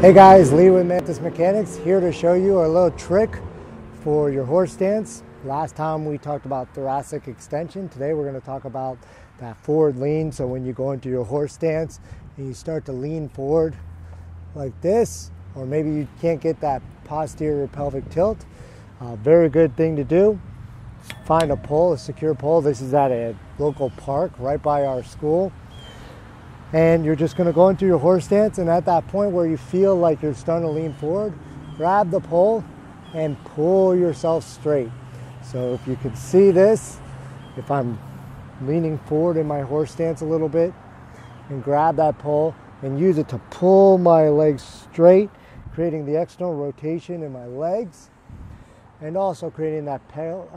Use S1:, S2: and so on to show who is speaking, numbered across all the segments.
S1: Hey guys, Lee with Mantis Mechanics here to show you a little trick for your horse stance. Last time we talked about thoracic extension. Today we're going to talk about that forward lean. So when you go into your horse stance and you start to lean forward like this, or maybe you can't get that posterior pelvic tilt, uh, very good thing to do. Find a pole, a secure pole. This is at a local park right by our school and you're just going to go into your horse stance and at that point where you feel like you're starting to lean forward grab the pole and pull yourself straight. So if you can see this if i'm leaning forward in my horse stance a little bit and grab that pole and use it to pull my legs straight creating the external rotation in my legs and also creating that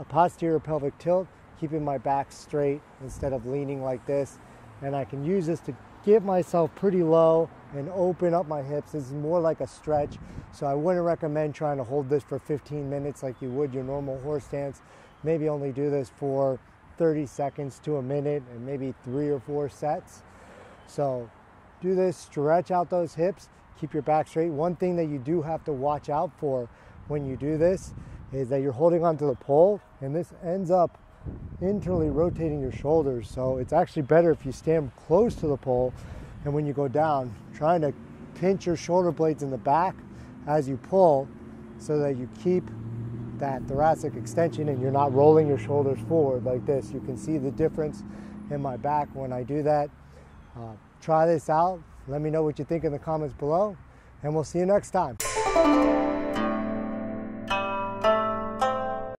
S1: posterior pelvic tilt keeping my back straight instead of leaning like this. And I can use this to get myself pretty low and open up my hips. This is more like a stretch, so I wouldn't recommend trying to hold this for 15 minutes like you would your normal horse stance. Maybe only do this for 30 seconds to a minute and maybe three or four sets. So do this, stretch out those hips, keep your back straight. One thing that you do have to watch out for when you do this is that you're holding onto the pole and this ends up internally rotating your shoulders. So it's actually better if you stand close to the pole and when you go down, trying to pinch your shoulder blades in the back as you pull so that you keep that thoracic extension and you're not rolling your shoulders forward like this. You can see the difference in my back when I do that. Uh, try this out. Let me know what you think in the comments below and we'll see you next time.